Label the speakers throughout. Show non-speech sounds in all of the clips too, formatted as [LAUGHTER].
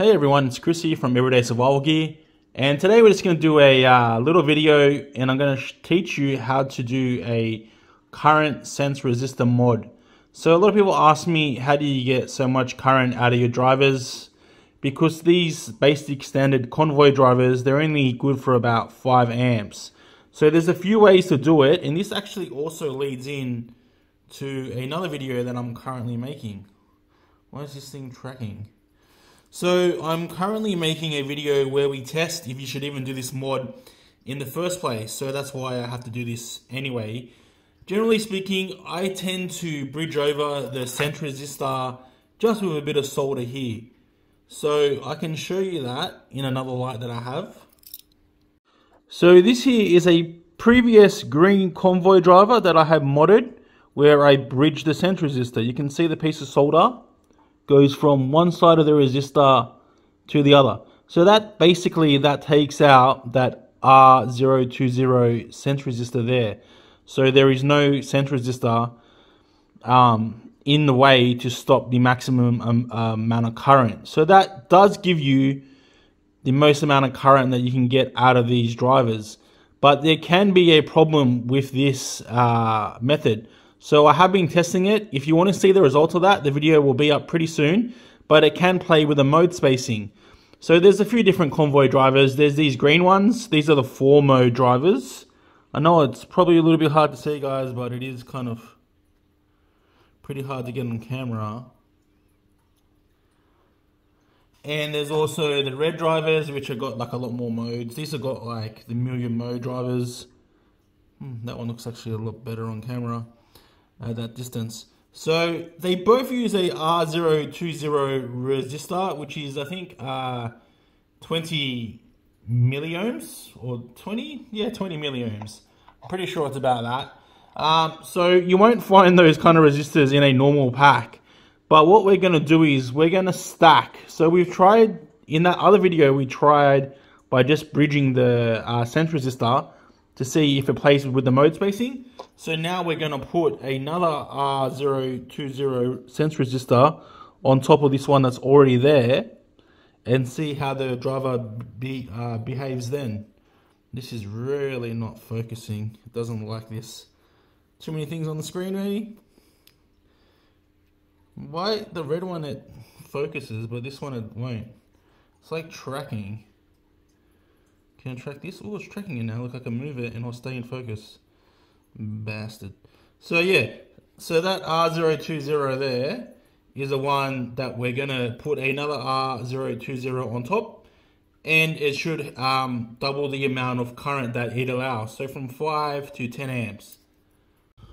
Speaker 1: Hey everyone, it's Chris here from Everyday Survival Gear and today we're just going to do a uh, little video and I'm going to teach you how to do a current sense resistor mod. So a lot of people ask me how do you get so much current out of your drivers because these basic standard convoy drivers they're only good for about 5 amps. So there's a few ways to do it and this actually also leads in to another video that I'm currently making. Why is this thing tracking? So I'm currently making a video where we test if you should even do this mod in the first place. So that's why I have to do this anyway. Generally speaking, I tend to bridge over the sense resistor just with a bit of solder here. So I can show you that in another light that I have. So this here is a previous green convoy driver that I have modded where I bridge the sense resistor. You can see the piece of solder goes from one side of the resistor to the other. So that basically that takes out that R020 sense resistor there. So there is no sense resistor um, in the way to stop the maximum um, uh, amount of current. So that does give you the most amount of current that you can get out of these drivers. But there can be a problem with this uh, method. So I have been testing it. If you want to see the results of that, the video will be up pretty soon, but it can play with the mode spacing. So there's a few different convoy drivers. There's these green ones. These are the four mode drivers. I know it's probably a little bit hard to see guys, but it is kind of pretty hard to get on camera. And there's also the red drivers, which have got like a lot more modes. These have got like the million mode drivers. Hmm, that one looks actually a lot better on camera at that distance. So they both use a R020 resistor, which is I think uh, 20 milliohms or 20, yeah, 20 milliohms. I'm pretty sure it's about that. Um, so you won't find those kind of resistors in a normal pack. But what we're going to do is we're going to stack. So we've tried, in that other video, we tried by just bridging the uh, sense resistor to see if it plays with the mode spacing. So now we're going to put another R020 sense resistor on top of this one that's already there and see how the driver be, uh, behaves then. This is really not focusing. It doesn't like this. Too many things on the screen, maybe? Why the red one it focuses, but this one it won't? It's like tracking. Can I track this? Oh, it's tracking it now. Look, I can move it and I'll stay in focus. Bastard. So yeah, so that R020 there is the one that we're to put another R020 on top. And it should um, double the amount of current that it allows. So from 5 to 10 amps.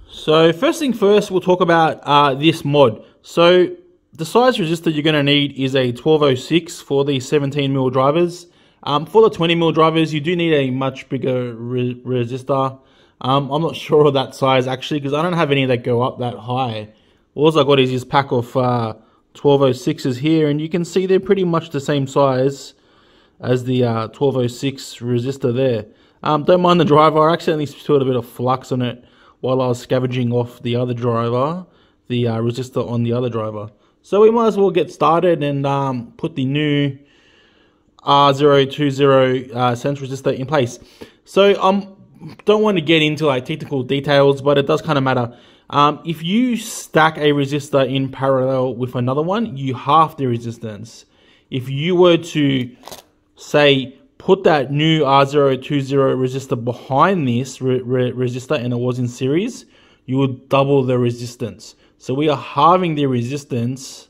Speaker 1: So first thing first, we'll talk about uh, this mod. So the size resistor you're to need is a 1206 for the 17mm drivers. Um, for the 20 mil drivers, you do need a much bigger re resistor. Um, I'm not [LAUGHS] sure of that size actually because I don't have any that go up that high. All I got is this pack of uh, 1206s here and you can see they're pretty much the same size as the uh, 1206 resistor there. Um, don't mind the driver, I accidentally spilled a bit of flux on it while I was scavenging off the other driver, the uh, resistor on the other driver. So we might as well get started and um, put the new R020 uh, sense resistor in place. So I um, don't want to get into like technical details, but it does kind of matter. Um, if you stack a resistor in parallel with another one, you half the resistance. If you were to say put that new R020 resistor behind this re re resistor and it was in series, you would double the resistance. So we are halving the resistance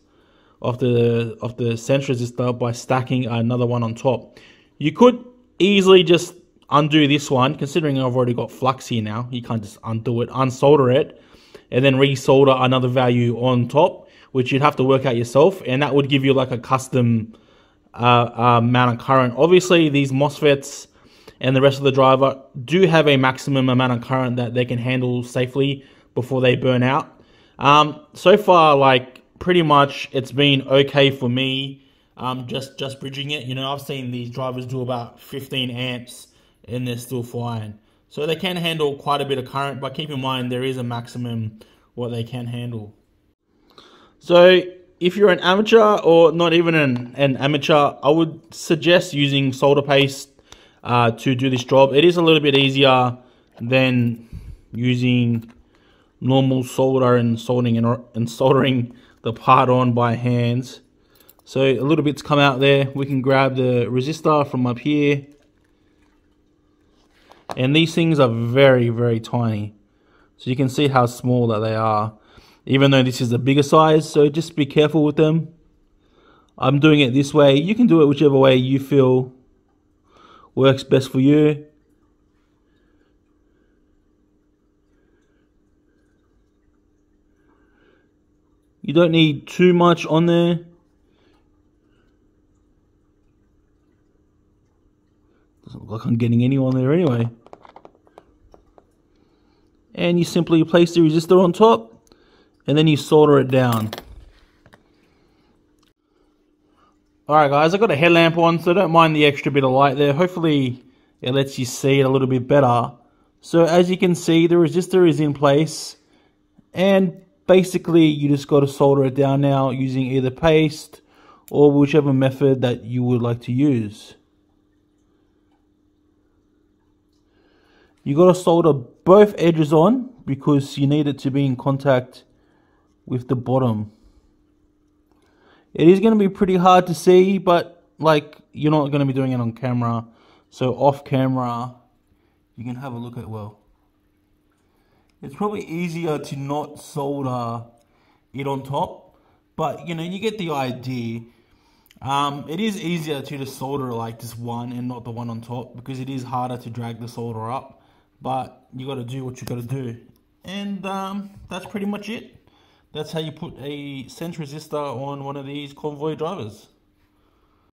Speaker 1: of the of the sense resistor by stacking another one on top. You could easily just undo this one, considering I've already got flux here now. You can't just undo it, unsolder it, and then resolder another value on top, which you'd have to work out yourself, and that would give you like a custom uh, uh, amount of current. Obviously, these MOSFETs and the rest of the driver do have a maximum amount of current that they can handle safely before they burn out. Um, so far, like pretty much it's been okay for me. Um, just just bridging it. You know, I've seen these drivers do about 15 amps and they're still flying. So they can handle quite a bit of current, but keep in mind there is a maximum what they can handle. So if you're an amateur or not even an, an amateur, I would suggest using solder paste uh, to do this job. It is a little bit easier than using normal solder and soldering and, and soldering the part on by hands. So a little bit's come out there. We can grab the resistor from up here. And these things are very, very tiny. So you can see how small that they are. Even though this is the bigger size, so just be careful with them. I'm doing it this way. You can do it whichever way you feel works best for you. You don't need too much on there. Doesn't look like I'm getting any on there anyway. And you simply place the resistor on top and then you solder it down. Alright guys, I've got a headlamp on, so don't mind the extra bit of light there. Hopefully it lets you see it a little bit better. So as you can see, the resistor is in place. And basically, you just got to solder it down now using either paste or whichever method that you would like to use. You got to solder both edges on because you need it to be in contact with the bottom. It is going to be pretty hard to see, but like you're not going to be doing it on camera. So off camera, you can have a look at well. It's probably easier to not solder it on top, but you know, you get the idea. Um, it is easier to just solder like this one and not the one on top because it is harder to drag the solder up but you got to do what you got to do. And um, that's pretty much it. That's how you put a sense resistor on one of these convoy drivers